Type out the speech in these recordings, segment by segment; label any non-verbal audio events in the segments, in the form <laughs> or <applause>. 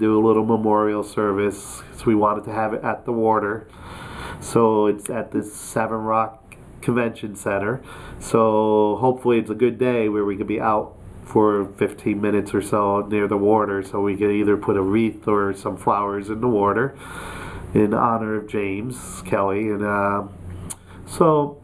do a little memorial service. So we wanted to have it at the water. So it's at the Seven Rock Convention Center. So hopefully it's a good day where we could be out for 15 minutes or so near the water so we could either put a wreath or some flowers in the water in honor of James Kelly. And uh, so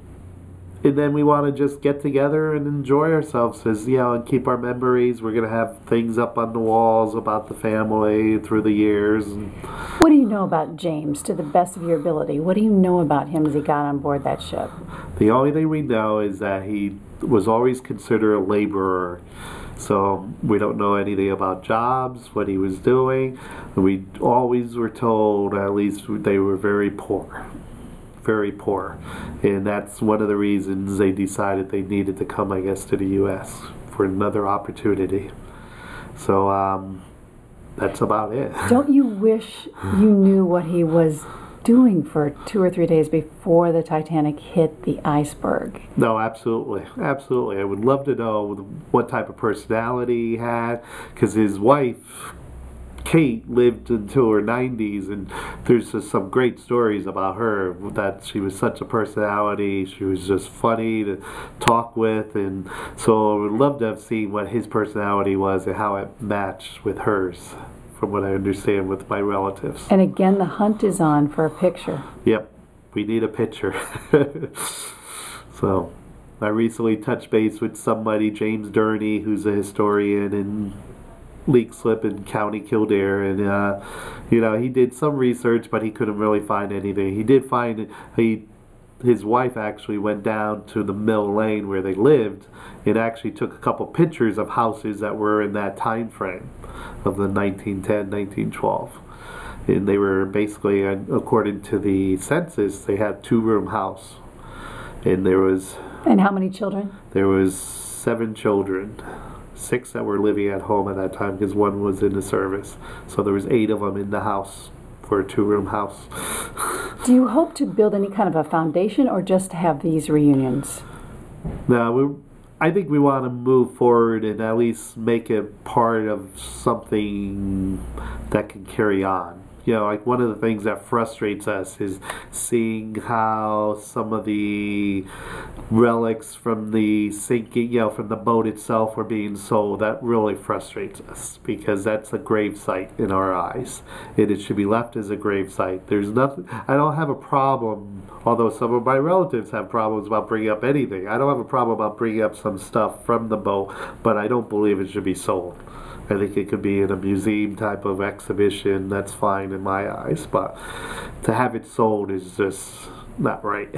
and then we want to just get together and enjoy ourselves as you know and keep our memories we're going to have things up on the walls about the family through the years and What do you know about James to the best of your ability? What do you know about him as he got on board that ship? the only thing we know is that he was always considered a laborer so we don't know anything about jobs what he was doing we always were told at least they were very poor very poor and that's one of the reasons they decided they needed to come i guess to the us for another opportunity so um, that's about it <laughs> Don't you wish you knew what he was doing for two or three days before the Titanic hit the iceberg? No, absolutely, absolutely. I would love to know what type of personality he had, because his wife, Kate, lived until her 90s, and there's just some great stories about her. That she was such a personality. She was just funny to talk with, and so I would love to have seen what his personality was and how it matched with hers, from what I understand with my relatives. And again, the hunt is on for a picture. Yep, we need a picture. <laughs> so, I recently touched base with somebody, James Durney, who's a historian in Leixlip in County Kildare, and uh, you know he did some research, but he couldn't really find anything. He did find he. His wife actually went down to the Mill Lane where they lived and actually took a couple pictures of houses that were in that time frame of the 1910, 1912 and they were basically uh, according to the census they had two room house and there was And how many children? there was seven children six that were living at home at that time because one was in the service so there was eight of them in the house for a two room house Do you hope to build any kind of a foundation or just to have these reunions? now we I think we want to move forward and at least make it part of something that can carry on. You know, like one of the things that frustrates us is seeing how some of the relics from the sinking, you know, from the boat itself were being sold. That really frustrates us because that's a grave site in our eyes, and it should be left as a grave site. There's nothing. I don't have a problem, although some of my relatives have problems about bringing up anything. I don't have a problem about bringing up some stuff from the boat, but I don't believe it should be sold. I think it could be in a museum type of exhibition. That's fine in my eyes, but to have it sold is just not right.